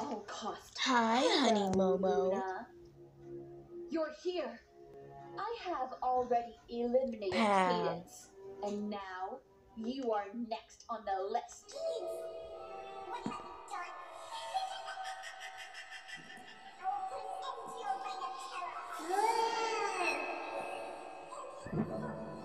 all cost. Hi, honey Momo. Luna. You're here. I have already eliminated Pam. Cadence, and now you are next on the list.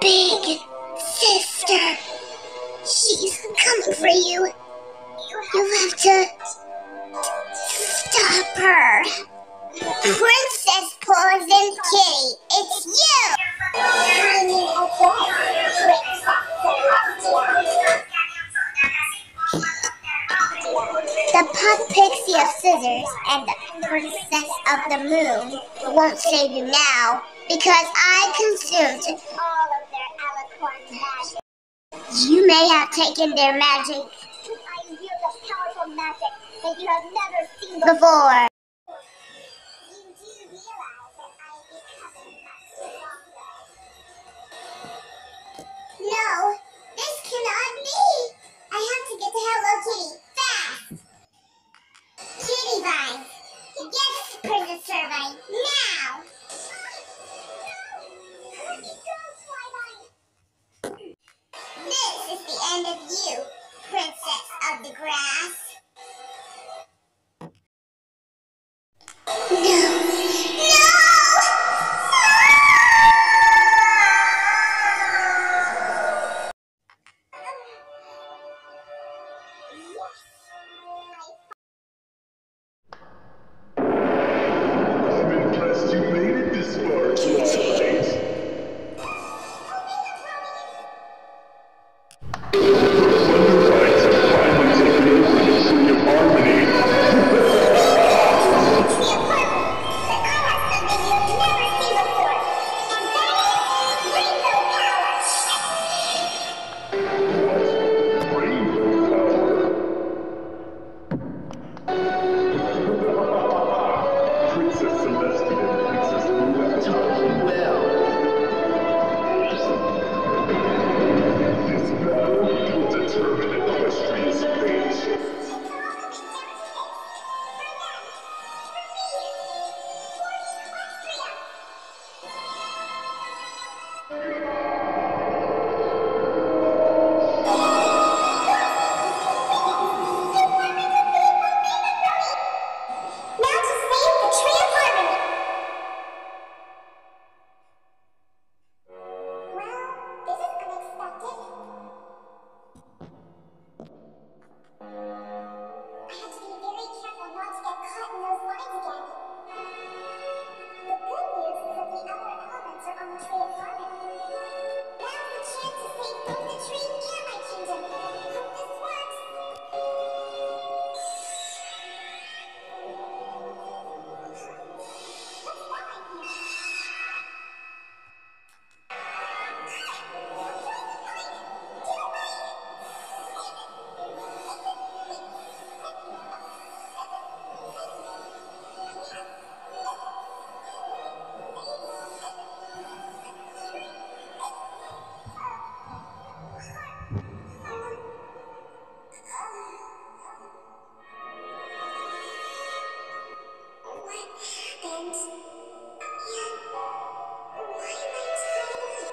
Big sister. She's coming for you. You have to stop her. Princess Poison Kitty, it's you! The Puck Pixie of Scissors and the Princess of the Moon won't save you now because I consumed You may have taken their magic. I wield a powerful magic that you have never seen before. You end of you, Princess of the Grass. No!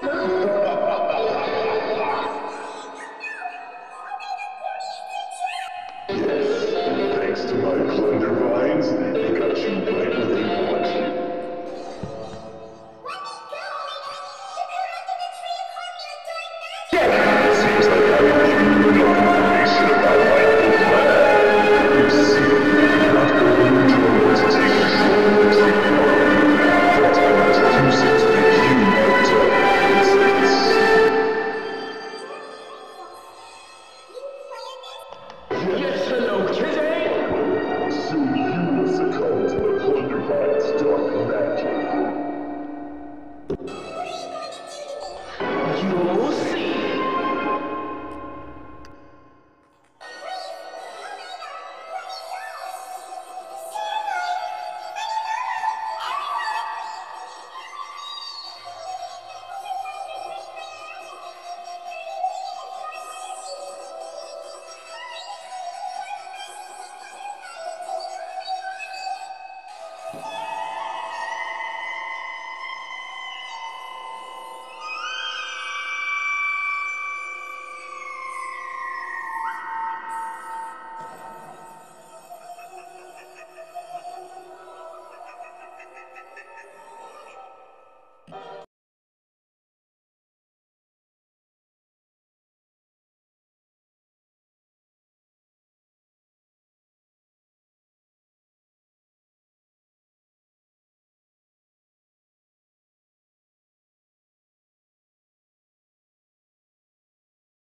Am